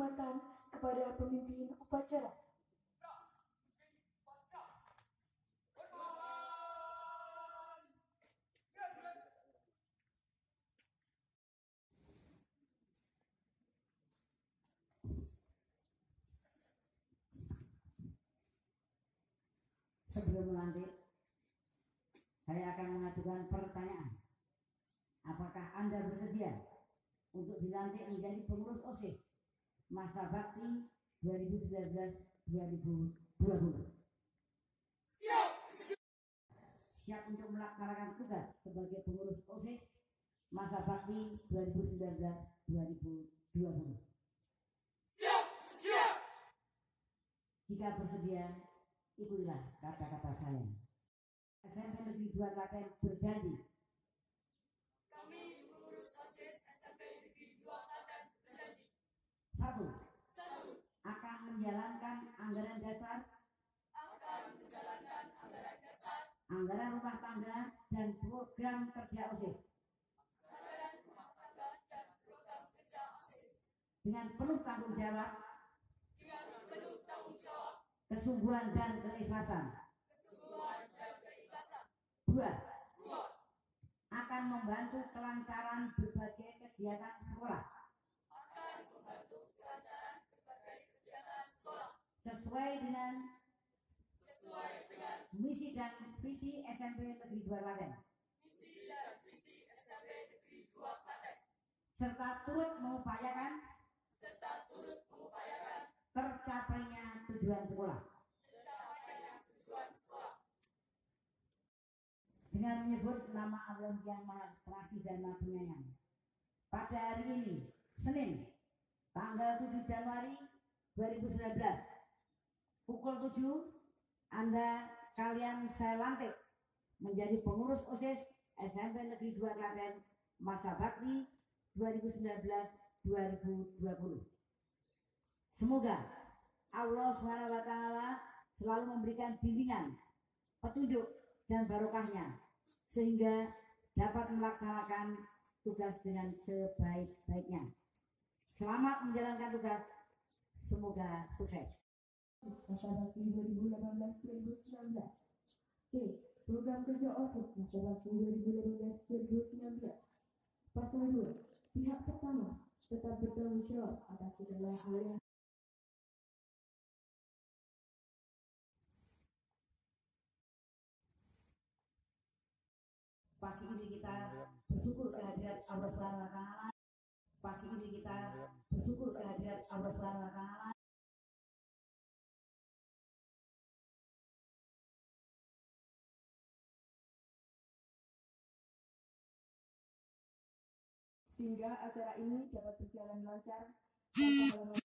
penghormatan kepada pemimpin upacara. Sebelum melanjut, saya akan mengajukan pertanyaan. Apakah Anda bersedia untuk dilantik menjadi pengurus OSIS masa bakti 2019-2020? Siap! Siap untuk melaksanakan tugas sebagai pengurus OSIS masa bakti 2019-2020? Siap! Siap! Jika bersedia, ikutilah kata-kata saya. SMP Negeri 2 Klaten berjanji menjalankan anggaran dasar, anggaran rumah tangga dan program kerja OSIS. Dengan penuh tanggung jawab, dengan kesungguhan dan keikhlasan. kesungguhan Dua, akan membantu kelancaran berbagai kegiatan sesuai dengan sesuai dengan misi dan visi SMP Negeri 2 Klaten. misi dan visi SMP Negeri 2 Klaten. Serta turut mengupayakan serta turut mengupayakan tercapainya tujuan sekolah. tercapainya tujuan sekolah. Dengan menyebut nama Allah yang Maha Pengasih dan Maha Penyayang. Pada hari ini, Senin, tanggal 7 Januari 2019, pukul 7, Anda kalian saya lantik menjadi pengurus OSIS SMP Negeri 2 Klaten masa bakti 2019-2020. Semoga Allah SWT selalu memberikan bimbingan, petunjuk, dan barokahnya sehingga dapat melaksanakan tugas dengan sebaik-baiknya. Selamat menjalankan tugas. Semoga sukses. Masa bakti 2018-2019. K. Program kerja OSIS masa bakti 2018-2019. Pasal 2. Pihak pertama tetap bertanggung jawab atas segala hal yang Pagi ini kita bersyukur kehadirat Allah Subhanahu wa taala. Pagi ini kita bersyukur kehadirat Allah Subhanahu wa taala. Sehingga acara ini dapat berjalan lancar. tanpa